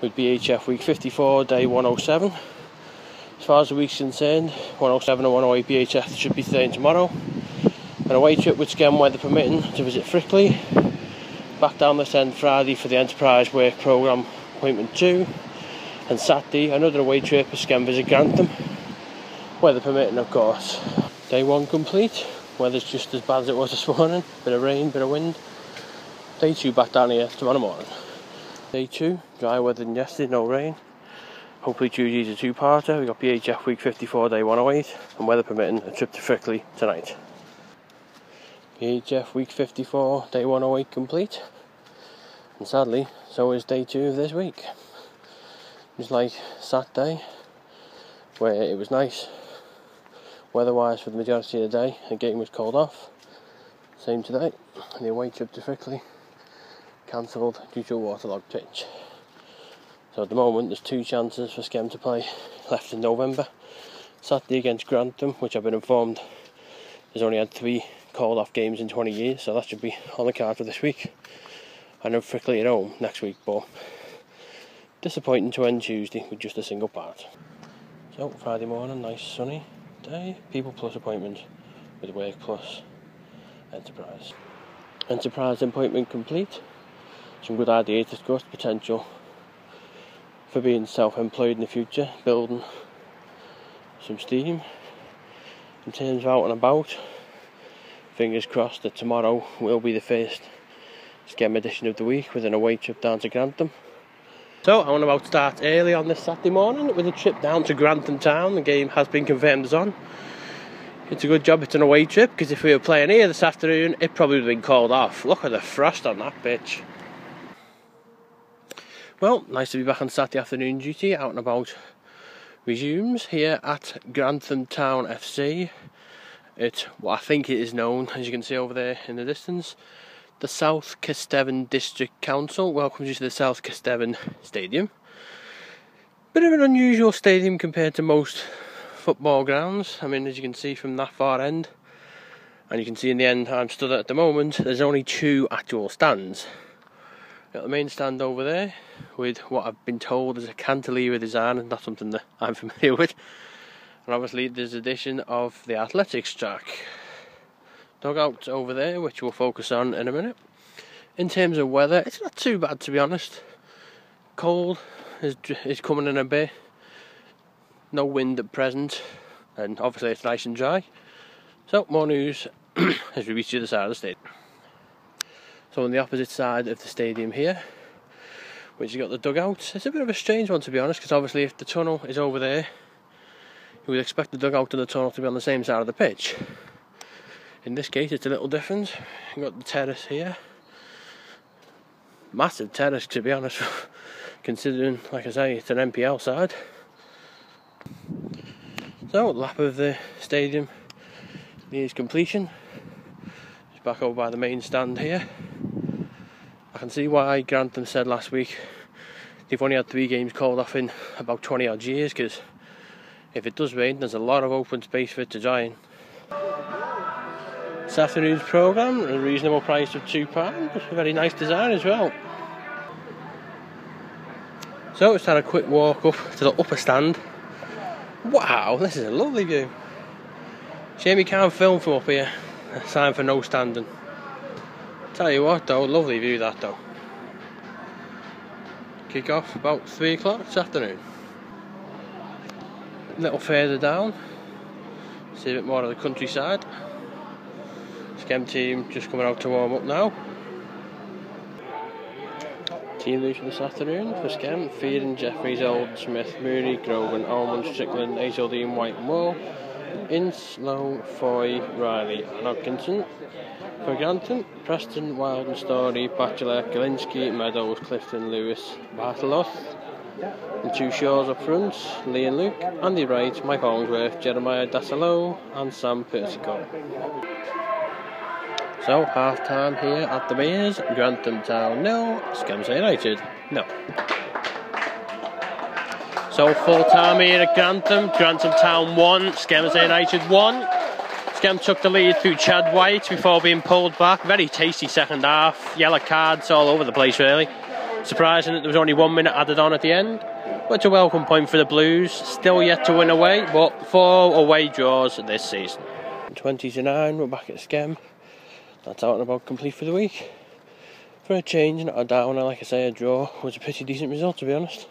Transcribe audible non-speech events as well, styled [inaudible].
with BHF week 54, day 107. As far as the week's concerned, 107 and 108 BHF should be and tomorrow. An away trip with Skem weather permitting to visit Frickley. Back down this end Friday for the Enterprise Work Programme appointment 2. And Saturday, another away trip with Skem visit Grantham. Weather permitting, of course. Day 1 complete. Weather's just as bad as it was this morning. Bit of rain, bit of wind. Day 2 back down here tomorrow morning. Day 2, dry weather than yesterday, no rain. Hopefully Tuesday's a two-parter. We've got BHF week 54, day 108, and weather permitting, a trip to Frickley tonight. BHF week 54, day 108 complete. And sadly, so is day 2 of this week. It was like Saturday, where it was nice weather-wise for the majority of the day. The game was called off. Same today. The away trip to Frickley cancelled due to a waterlogged pitch. So at the moment there's two chances for Skem to play left in November. Saturday against Grantham, which I've been informed has only had three called off games in 20 years, so that should be on the card for this week. And I know Frickley at home next week, but disappointing to end Tuesday with just a single part. So Friday morning, nice sunny day, people plus appointment with work plus enterprise. Enterprise appointment complete some good ideas discussed, potential for being self-employed in the future, building some steam. In terms of out and about, fingers crossed that tomorrow will be the first Skem edition of the week with an away trip down to Grantham. So I'm about to start early on this Saturday morning with a trip down to Grantham Town. The game has been confirmed as on. It's a good job it's an away trip because if we were playing here this afternoon, it probably would have been called off. Look at the frost on that pitch. Well, nice to be back on Saturday afternoon duty, out and about resumes here at Grantham Town FC. It's what I think it is known, as you can see over there in the distance. The South Kesteven District Council welcomes you to the South Kesteven Stadium. Bit of an unusual stadium compared to most football grounds. I mean, as you can see from that far end, and you can see in the end I'm stood at at the moment, there's only two actual stands. Got the main stand over there with what I've been told is a cantilever design, and not something that I'm [laughs] familiar with. And obviously, there's addition of the athletics track. Dugout over there, which we'll focus on in a minute. In terms of weather, it's not too bad to be honest. Cold is is coming in a bit. No wind at present, and obviously it's nice and dry. So more news [clears throat] as we reach the other side of the state. So on the opposite side of the stadium here, which you got the dugout. It's a bit of a strange one to be honest, because obviously if the tunnel is over there, you would expect the dugout and the tunnel to be on the same side of the pitch. In this case, it's a little different. You've got the terrace here. Massive terrace, to be honest, [laughs] considering, like I say, it's an MPL side. So, lap of the stadium nears completion. It's back over by the main stand here. Can see why Grantham said last week they've only had three games called off in about 20 odd years because if it does rain, there's a lot of open space for it to dry in. This afternoon's programme, a reasonable price of £2, a very nice design as well. So let's have a quick walk up to the upper stand. Wow, this is a lovely view. Shame you can't film from up here. A sign for no standing. Tell you what though, lovely view that though. Kick off about 3 o'clock this afternoon. A little further down, see a bit more of the countryside. Skem team just coming out to warm up now. Team for this afternoon for Skem, Fearing, Jeffries, Old, Smith, Mooney, Grogan, Almond, Strickland, Hazeldine, White and Wall, Inslow, Foy, Riley and Hodkinson. For Grantham, Preston, Wild and Story, Bachelor, Galinsky, Meadows, Clifton, Lewis, Bartoloth. The two shores up front, Lee and Luke, Andy Wright, Mike Holmesworth, Jeremiah Dasalo and Sam Persico. So, half time here at the Bears, Grantham Town nil, Scansay United no. So, full time here at Grantham, Grantham Town 1, Scansay United 1. Skem took the lead through Chad White before being pulled back. Very tasty second half. Yellow cards all over the place, really. Surprising that there was only one minute added on at the end. But a welcome point for the Blues. Still yet to win away, but four away draws this season. 20 to 9, we're back at Skem. That's out and about complete for the week. For a change, not a downer, like I say, a draw was a pretty decent result to be honest.